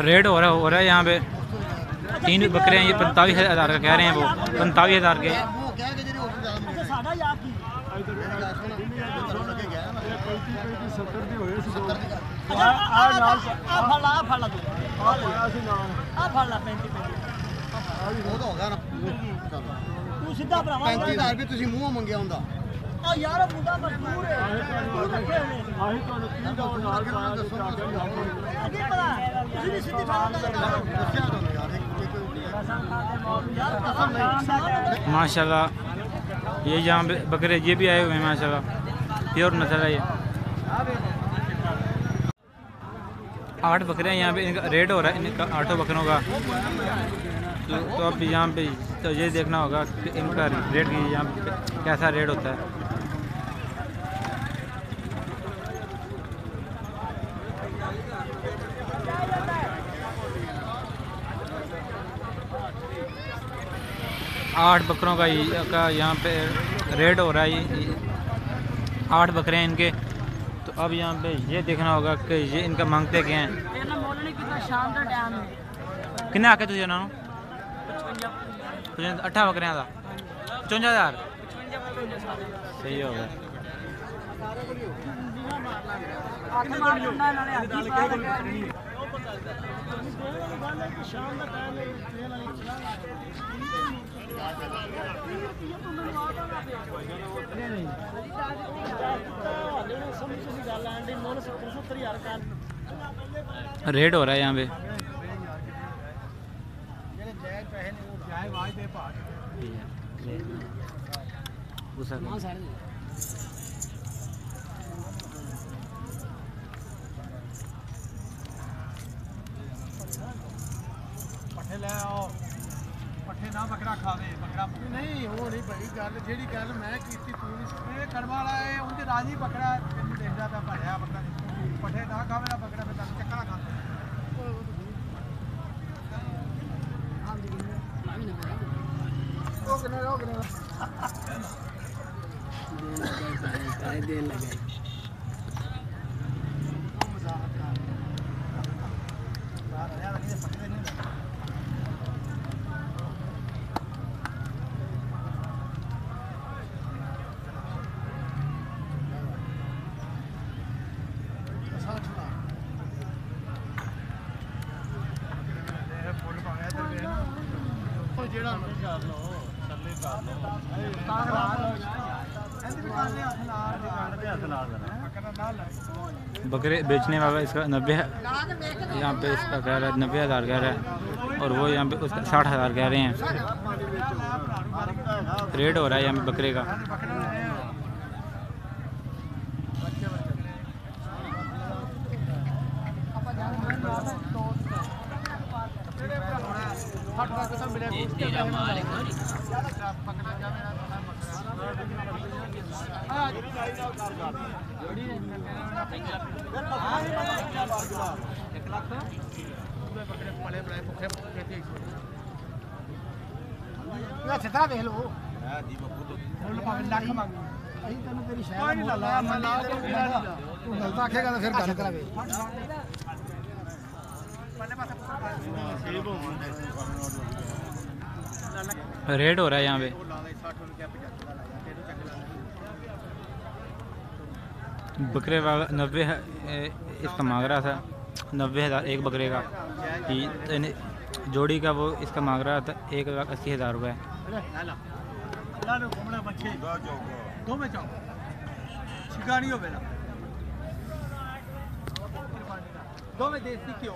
Rate हो रहा हो रहा है यहाँ पे तीन बकरे हैं ये पैंतालीस हज़ार का कह रहे हैं वो पैंतालीस हज़ार के ਉਹ ਕਹਿ ਕੇ ਜਿਹੜੇ ਹੋਰ ਜ਼ਿਆਦਾ ਅੱਛਾ ਸਾਡਾ ਯਾਰ ਕੀ ਮੇਰੀ ਗੱਲ ਸੁਣ ਜਦੋਂ ਲੱਗੇ ਗਿਆ ਨਾ 70 ਦੀ ਹੋਏ ਸੀ ਦੋ ਅੱਛਾ ਆ ਨਾਲ ਆ ਫੜ ਲਾ ਆ ਫੜ ਲਾ ਤੂੰ ਆ ਪਾਇਆ ਸੀ ਨਾਲ ਆ ਫੜ ਲਾ 35 35 ਉਹ ਤਾਂ ਹੋ ਗਿਆ ਨਾ ਤੂੰ ਸਿੱਧਾ ਭਰਾਵਾ 35000 ਰੁਪਏ ਤੁਸੀਂ ਮੂੰਹੋਂ ਮੰਗਿਆ ਹੁੰਦਾ ਆ ਯਾਰ ਉਹ ਮੁੰਡਾ ਮਜਬੂਰ ਹੈ ਉਹ ਰੱਖੇ ਹੋਏ ਨੇ ਆਹੀ ਤੁਹਾਨੂੰ 30 ਦਾ ਨਾਲ ਪਾਇਆ ਸੀ ਚਾਰ ਦਿਨ ਜਾਓ ਅੱਗੇ ਪਤਾ ਤੁਸੀਂ ਵੀ ਸਿੱਧੀ ਫੜ ਲਾ ਦੱਸਿਆ ਤੁਹਾਨੂੰ ਯਾਰ ਇੱਕ ਇੱਕ ਯਾਰ ਕਸਮ ਨਹੀਂ माशाल्लाह ये यहाँ पे बकरे ये भी आए हुए हैं माशाल्लाह प्योर नस्ल है ये आठ बकरे हैं यहाँ पे इनका रेट हो रहा है इनका आठों बकरों का तो, तो अब यहाँ पे तो ये देखना होगा कि इनका रेट की यहाँ पे कैसा रेट होता है आठ बकरों का का यहाँ पे रेट हो रहा है आठ बकरे हैं इनके। तो अब यहाँ पे ये देखना होगा कि ये इनका मांगते क्या हैं। कितने आके तुझे ना? अट्ठा बकरियाँ था चुवंजा हज़ार? सही हो गया। रेट हो रहा है यहाँ पे। ले आओ ਪੱਠੇ ਨਾ ਬੱਕਰਾ ਖਾਵੇ ਬੱਕਰਾ ਨਹੀਂ ਉਹ ਨਹੀਂ ਭਾਈ ਗੱਲ ਜਿਹੜੀ ਗੱਲ ਮੈਂ ਕੀਤੀ ਤੂੰ ਨਹੀਂ ਇਹ ਕਰਮ ਵਾਲਾ ਇਹ ਉਂਝ ਰਾਜੀ ਬੱਕਰਾ ਤੈਨੂੰ ਦੇਖਦਾ ਤਾਂ ਭਰਿਆ ਬੱਕਰਾ ਪੱਠੇ ਨਾ ਖਾਵੇ ਨਾ ਬੱਕਰਾ ਫਿਰ ਤੈਨੂੰ ਚੱਕਣਾ ਖਾਂਦਾ ਉਹ ਕਿੰਨੇ ਉਹ ਕਿੰਨੇ? ਇਹ बकरे बेचने वाला इसका नब्बे यहाँ पे इसका कह रहा है, नब्बे हज़ार कह रहा है। और वो यहाँ पे उसका साठ हज़ार कह रहे हैं। रेट हो रहा है यहाँ पे बकरे का। ਸਾਡਾ ਕਿਸੇ ਮਿਲਿਆ ਕੋਈ ਤੇਰਾ ਮਾਲ ਲੱਖ ਉਹਦੇ ਪਕੜੇ ਸਿੱਧਾ ਤੈਨੂੰ ਤੇਰੀ ਸ਼ਹਿਰ ਮੋਲਾ ਮੰਨ ਤੂੰ ਗਲਤ ਆਖੇਗਾ ਤਾਂ ਫਿਰ ਗੱਲ ਕਰਾਵੇ रेड हो रहा है यहाँ पे। बकरे नब्बे इसका मांग रहा था। नब्बे हज़ार एक बकरे का। जोड़ी का वो इसका मांग रहा था एक लाख अस्सी हज़ार रुपये दो में देसी क्यों